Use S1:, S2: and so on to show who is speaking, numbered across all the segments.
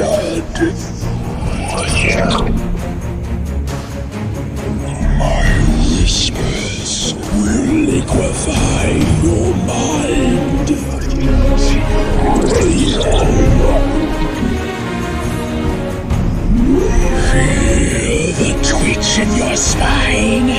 S1: blood. My whispers will liquefy your mind. Feel the twitch in your spine.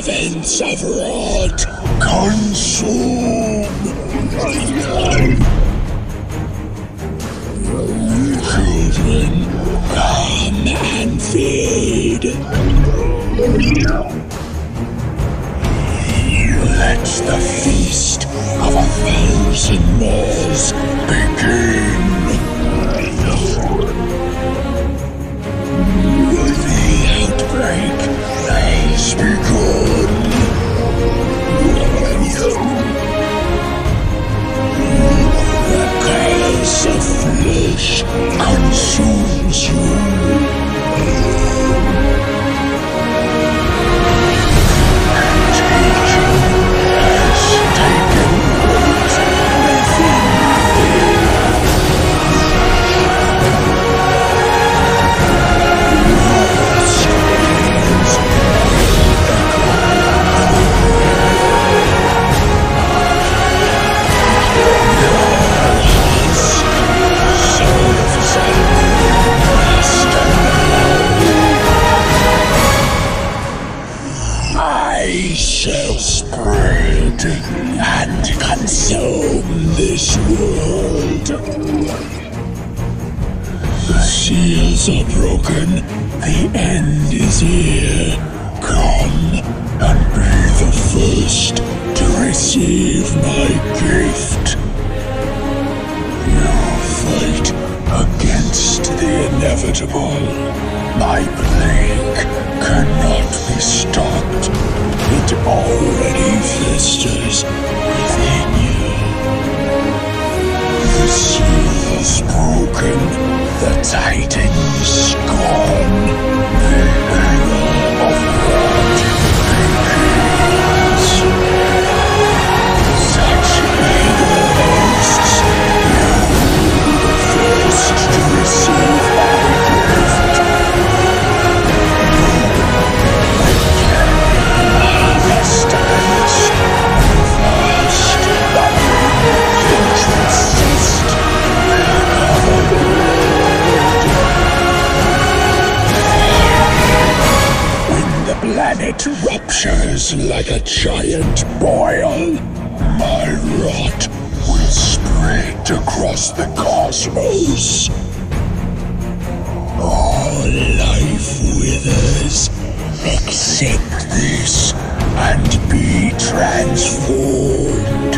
S1: Servants of Rod, consume! Children, come and feed! Let the feast of a thousand maws begin! And consume this world. The seals are broken. The end is here. Come and be the first to receive my gift. You fight against the inevitable. My plague cannot be News. A giant boil, my rot will spread across the cosmos. All life withers. Accept this and be transformed.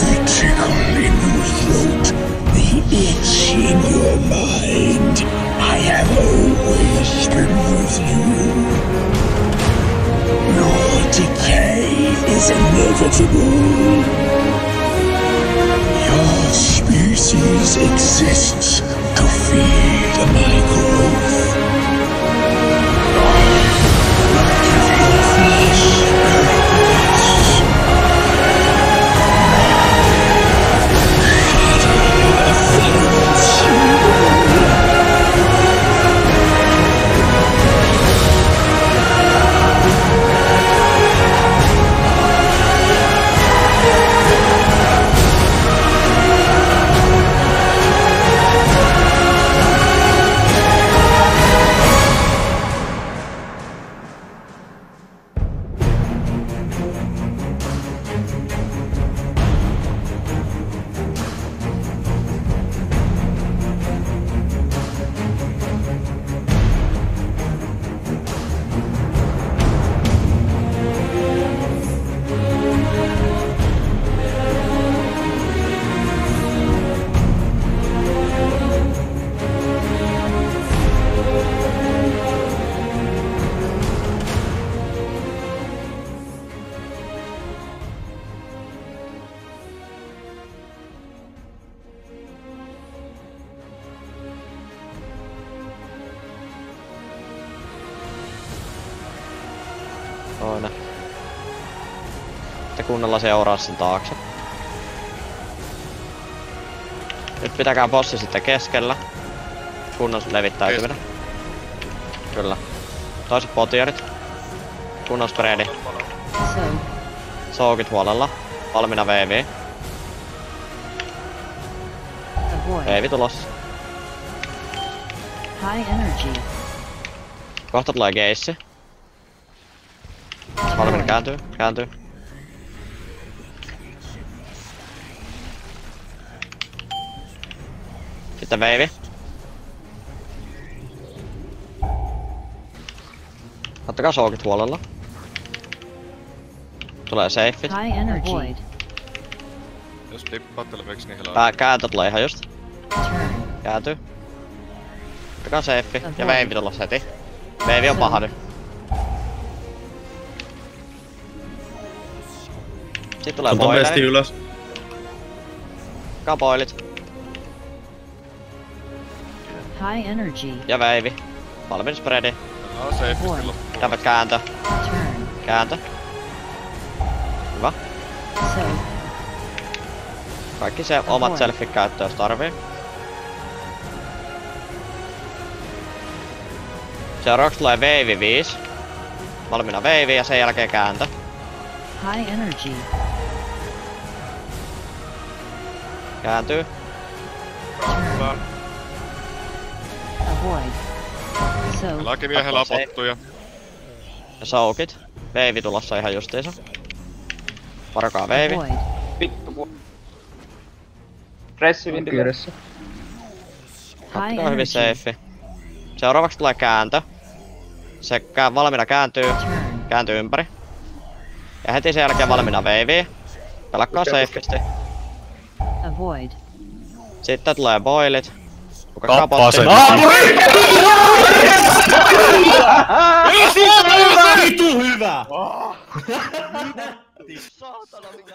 S1: The tickle in your throat, the itch in your mind. Is inevitable. Your species exists to feed my growth.
S2: Sitten kunnolla seuraa sen taakse. Nyt pitäkää bossi sitten keskellä. Kunnon levittäytyminen. Kyllä. Toiset potiarit. Kunnon spreadi.
S3: So,
S2: Soukit huolella. Valmiina VV.
S3: avoid.
S2: VV tulossa.
S3: High energy.
S2: Kohta tulee geissi. Valmiina kääntyy. Kääntyy. Sitten veivi. Ottakaa soukit huolella. Tulee safeit.
S3: High energy.
S4: Jos dippaatte leveiksi, niin helaa.
S2: Pää kääntö tulee ihan just. Kääntyy. Ottakaa safe. Ja veivi tulossa heti. Veivi on paha nyt. Sitten tulee boileri.
S5: ylös.
S2: Kapoilit.
S3: High energy.
S2: Ja veivi. Valmiin spreadi.
S4: No, safesti
S3: Voi.
S4: loppuun.
S2: Kämpät kääntö.
S3: Turn.
S2: Kääntö. Hyvä.
S3: So,
S2: Kaikki se omat
S3: Avoid.
S2: selfit käyttöön jos tarvii. Seuraavaksi tulee veivi 5. Valmiina veivi ja sen jälkeen kääntö.
S3: high energy.
S2: Kääntyy.
S4: Katsotaan.
S3: Avoid. So,
S4: Lakiviehen
S2: Katsotaan se.
S4: lapottuja.
S2: Ja soukit. Veivi tulossa ihan justiinsa. Varokaa veivi.
S6: Vittu ku... Pressivindille.
S7: Kyydessä.
S3: High
S2: Kattokaa hyvin safe. Seuraavaksi tulee kääntö. Se kää, valmiina kääntyy. Kääntyy ympäri. Ja heti sen jälkeen valmiina veivi. Pelakkaa safesti.
S3: Avoid.
S2: Sitten tulee boilit. Kuka kapotti?
S5: sen.
S7: Vitu hyvä!
S2: Saatana mikä...